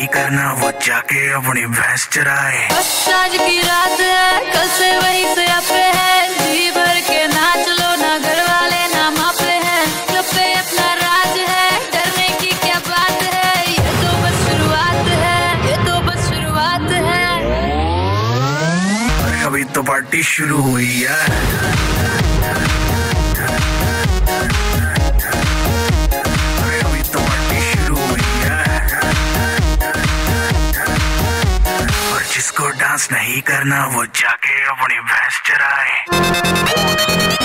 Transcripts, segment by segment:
की करना वो जाके अपनी भैंस चराए आज की रात है कल से वही से आप है। जी भर के नाच लो ना घर वाले ना मापे हैं। क्लब पे अपना राज है डरने की क्या बात है? ये तो बस शुरुआत है ये तो बस शुरुआत है। अरे अभी तो पार्टी शुरू हुई है। करना वो जाके अपनी भैंस चराए।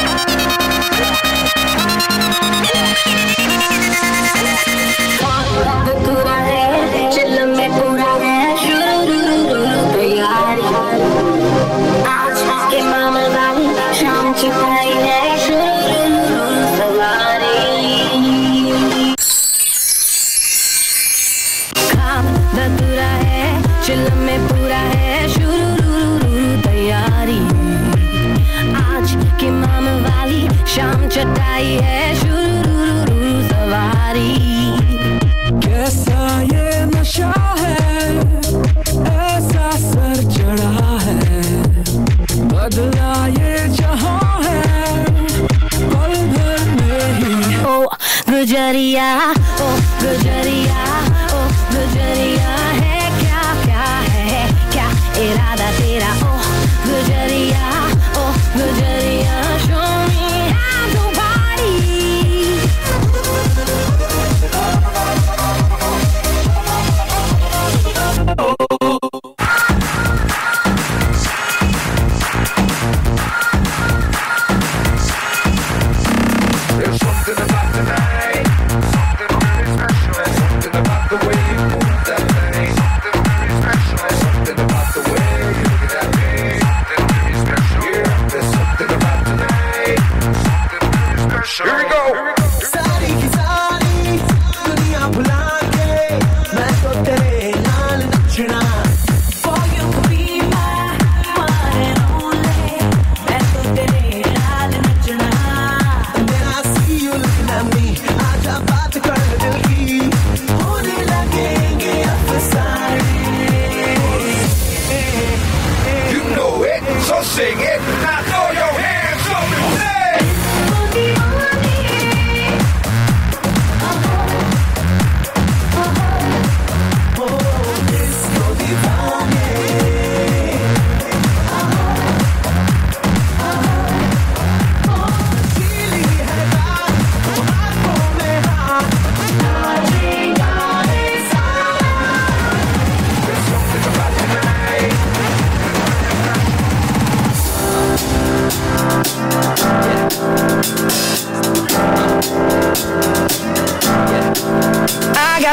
ब्रुजरिया ओ ब्रुजरिया ओ ब्रुजरिया है क्या क्या है क्या इरादा